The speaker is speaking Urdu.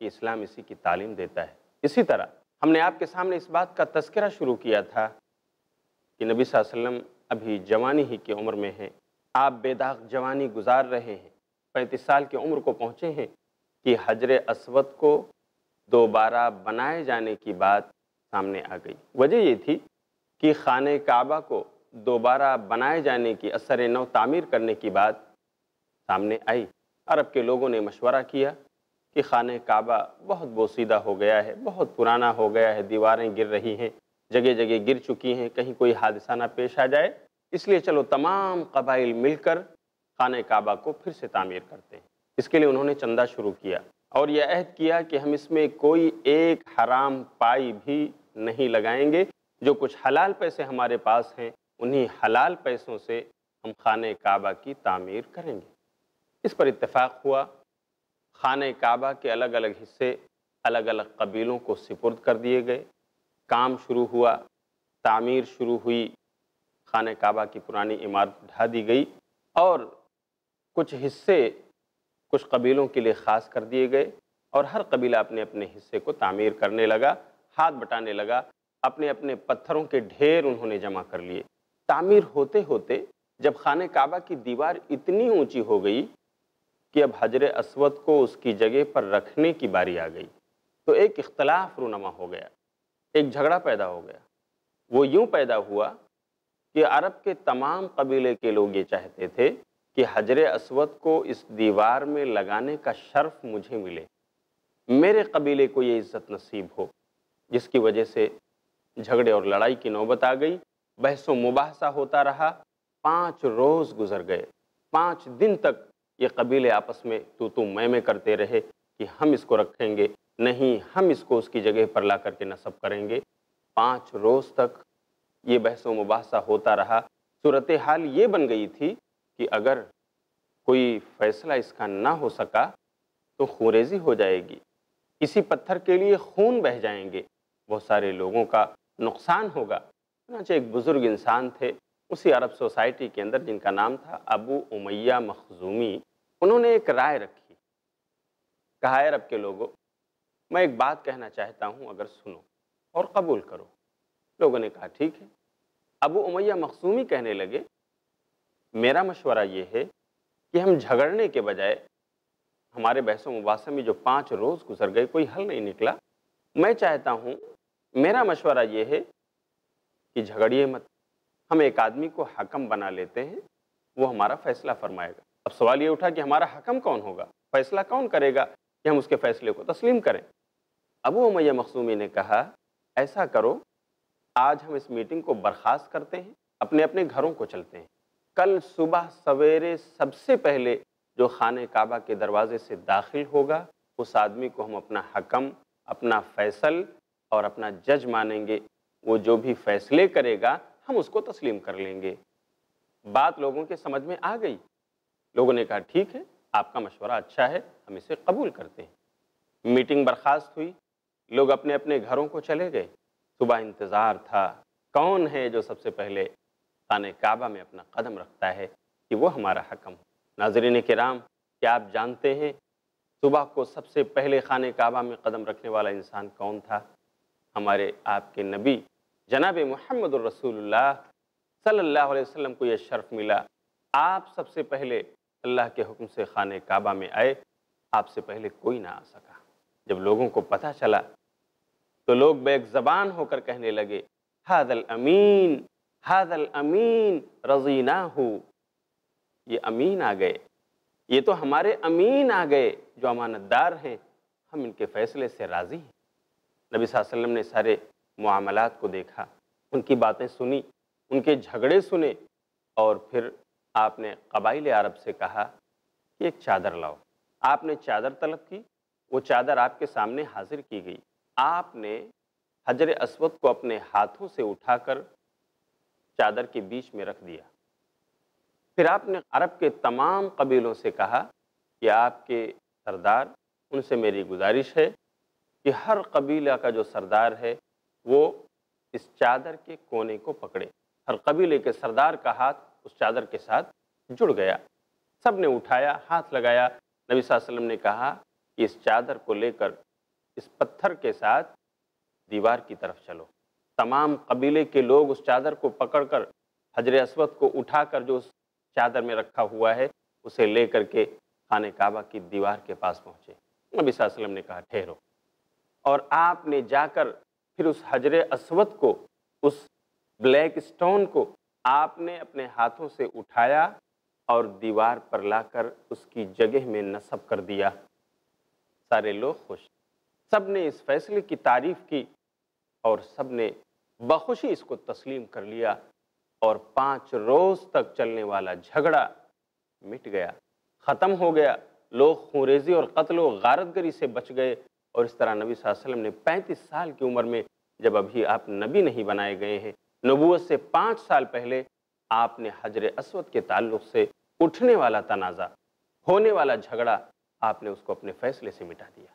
کہ اسلام اسی کی تعلیم دیتا ہے۔ اسی طرح ہم نے آپ کے سامنے اس بات کا تذکرہ شروع کیا تھا کہ نبی صلی اللہ علیہ وسلم ابھی جوانی ہی کی عمر میں ہیں۔ آپ بے داغ جوانی گزار رہے ہیں۔ پینتیس سال کی عمر کو پہنچے ہیں کہ حجر اسود کو دوبارہ بنائے جانے کی بات سامنے آ گئی۔ وجہ یہ تھی کہ خانہ کعبہ کو دوبارہ بنائے جانے کی اثر نو تعمیر کرنے کی بات سامنے آئی۔ عرب کے لوگوں نے مشورہ کیا کہ خانہ کعبہ بہت بوسیدہ ہو گیا ہے، بہت پرانا ہو گیا ہے، دیواریں گر رہی ہیں، جگہ جگہ گر چکی ہیں، کہیں کوئی حادثہ نہ پیش آ جائے۔ اس لیے چلو تمام قبائل مل کر خانہ کعبہ کو پھر سے تعمیر کرتے ہیں۔ اس کے لیے انہوں نے چندہ شروع کیا اور یہ عہد کیا کہ ہم اس میں کوئی ایک حرام پائی بھی نہیں لگائیں گے۔ جو کچھ حلال پیسے ہمارے پاس ہیں، انہی حلال پیسوں سے ہم خانہ کعبہ کی تعمیر کریں گے۔ اس پر اتفاق ہوا۔ خانہ کعبہ کے الگ الگ حصے، الگ الگ قبیلوں کو سپرد کر دیے گئے۔ کام شروع ہوا، تعمیر شروع ہوئی، خانہ کعبہ کی پرانی عمارت ڈھا دی گئی اور کچھ حصے کچھ قبیلوں کے لیے خاص کر دیے گئے اور ہر قبیلہ اپنے اپنے حصے کو تعمیر کرنے لگا، ہاتھ بٹانے لگا، اپنے اپنے پتھروں کے ڈھیر انہوں نے جمع کر لیے۔ تعمیر ہوتے ہوتے جب خانہ کعبہ کی دیوار اتنی اونچی ہو گئی کہ اب حجر اسود کو اس کی جگہ پر رکھنے کی باری آ گئی۔ تو ایک اختلاف رونما ہو گیا، ایک جھگڑا پیدا ہو گیا۔ وہ یوں پیدا ہوا کہ عرب کے تمام قبیلے کے لوگ یہ چاہتے تھے کہ حجر اسود کو اس دیوار میں لگانے کا شرف مجھے ملے۔ میرے قبیلے کو یہ عزت نصیب ہو، جس کی وجہ سے جھگڑے اور لڑائی کی نوبت آ گئی۔ بحث و مباحثہ ہوتا رہا۔ پانچ روز گزر گئے، پانچ دن تک یہ قبیلے آپس میں تو تو میں میں کرتے رہے کہ ہم اس کو رکھیں گے، نہیں ہم اس کو اس کی جگہ پر لا کر کے نصب کریں گے۔ پانچ روز تک یہ بحث و مباحثہ ہوتا رہا۔ صورتحال یہ بن گئی تھی کہ اگر کوئی فیصلہ اس کا نہ ہو سکا تو خوریزی ہو جائے گی۔ کسی پتھر کے لیے خون بہہ جائیں گے۔ بہت سارے لوگوں کا نقصان ہوگا۔ چنانچہ ایک بزرگ انسان تھے، اسی عرب سوسائٹی کے اندر جن کا نام تھا ابو امیہ مخزومی۔ انہوں نے ایک رائے رکھی۔ کہا عرب کے لوگوں میں ایک بات کہنا چاہتا ہوں، اگر سنو اور قبول کرو۔ لوگوں نے کہا، ٹھیک ہے۔ ابو امیہ مخصومی کہنے لگے، میرا مشورہ یہ ہے کہ ہم جھگڑنے کے بجائے ہمارے بحث و مباحثہ میں جو پانچ روز گزر گئے، کوئی حل نہیں نکلا۔ میں چاہتا ہوں، میرا مشورہ یہ ہے کہ جھگڑیے مت۔ ہم ایک آدمی کو حکم بنا لیتے ہیں، وہ ہمارا فیصلہ فرمائے گا۔ اب سوال یہ اٹھا کہ ہمارا حکم کون ہوگا؟ فیصلہ کون کرے گا کہ ہم اس کے فیصلے کو تسلیم کریں؟ ابو امیہ مخصومی نے کہا، ایسا کرو، آج ہم اس میٹنگ کو برخاست کرتے ہیں، اپنے اپنے گھروں کو چلتے ہیں۔ کل صبح سویرے سب سے پہلے جو خانہ کعبہ کے دروازے سے داخل ہوگا، اس آدمی کو ہم اپنا حکم، اپنا فیصل اور اپنا جج مانیں گے۔ وہ جو بھی فیصلے کرے گا، ہم اس کو تسلیم کر لیں گے۔ بات لوگوں کے سمجھ میں آ گئی۔ لوگوں نے کہا، ٹھیک ہے، آپ کا مشورہ اچھا ہے، ہم اسے قبول کرتے ہیں. میٹنگ برخاست ہوئی، لوگ اپنے اپنے گھروں کو چلے گئے۔ صبح انتظار تھا، کون ہے جو سب سے پہلے خانہ کعبہ میں اپنا قدم رکھتا ہے کہ وہ ہمارا حکم؟ ہو ناظرین کرام، کیا آپ جانتے ہیں صبح کو سب سے پہلے خانہ کعبہ میں قدم رکھنے والا انسان کون تھا؟ ہمارے آپ کے نبی جناب محمد الرسول اللہ صلی اللہ علیہ وسلم کو یہ شرف ملا۔ آپ سب سے پہلے اللہ کے حکم سے خانہ کعبہ میں آئے، آپ سے پہلے کوئی نہ آ سکا۔ جب لوگوں کو پتہ چلا تو لوگ بیک زبان ہو کر کہنے لگے حاد الامین حاد الامین رضینہ ہو یہ امین آ گئے۔ یہ تو ہمارے امین آ گئے جو امانت دار ہیں۔ ہم ان کے فیصلے سے راضی ہیں۔ نبی صلی اللہ علیہ وسلم نے سارے معاملات کو دیکھا، ان کی باتیں سنی، ان کے جھگڑے سنے اور پھر آپ نے قبائل عرب سے کہا کہ ایک چادر لاؤ۔ آپ نے چادر طلب کی، وہ چادر آپ کے سامنے حاضر کی گئی۔ آپ نے حجر اسود کو اپنے ہاتھوں سے اٹھا کر چادر کے بیچ میں رکھ دیا۔ پھر آپ نے عرب کے تمام قبیلوں سے کہا کہ آپ کے سردار ان سے میری گزارش ہے کہ ہر قبیلہ کا جو سردار ہے، وہ اس چادر کے کونے کو پکڑے۔ ہر قبیلے کے سردار کا ہاتھ اس چادر کے ساتھ جڑ گیا۔ سب نے اٹھایا، ہاتھ لگایا۔ نبی صلی اللہ علیہ وسلم نے کہا کہ اس چادر کو لے کر اس پتھر کے ساتھ دیوار کی طرف چلو۔ تمام قبیلے کے لوگ اس چادر کو پکڑ کر حجر اسود کو اٹھا کر جو اس چادر میں رکھا ہوا ہے، اسے لے کر کے خانہ کعبہ کی دیوار کے پاس پہنچے۔ نبی صلی اللہ علیہ وسلم نے کہا، ٹھہرو۔ اور آپ نے جا کر پھر اس حجر اسود کو، اس بلیک سٹون کو آپ نے اپنے ہاتھوں سے اٹھایا اور دیوار پر لا کر اس کی جگہ میں نصب کر دیا۔ سارے لوگ خوش۔ سب نے اس فیصلے کی تعریف کی اور سب نے بخوشی اس کو تسلیم کر لیا اور پانچ روز تک چلنے والا جھگڑا مٹ گیا۔ ختم ہو گیا۔ لوگ خونریزی اور قتل و غارت گری سے بچ گئے اور اس طرح نبی صلی اللہ علیہ وسلم نے پینتیس سال کی عمر میں جب ابھی آپ نبی نہیں بنائے گئے ہیں نبوت سے پانچ سال پہلے آپ نے حجر اسود کے تعلق سے اٹھنے والا تنازع، ہونے والا جھگڑا آپ نے اس کو اپنے فیصلے سے مٹا دیا۔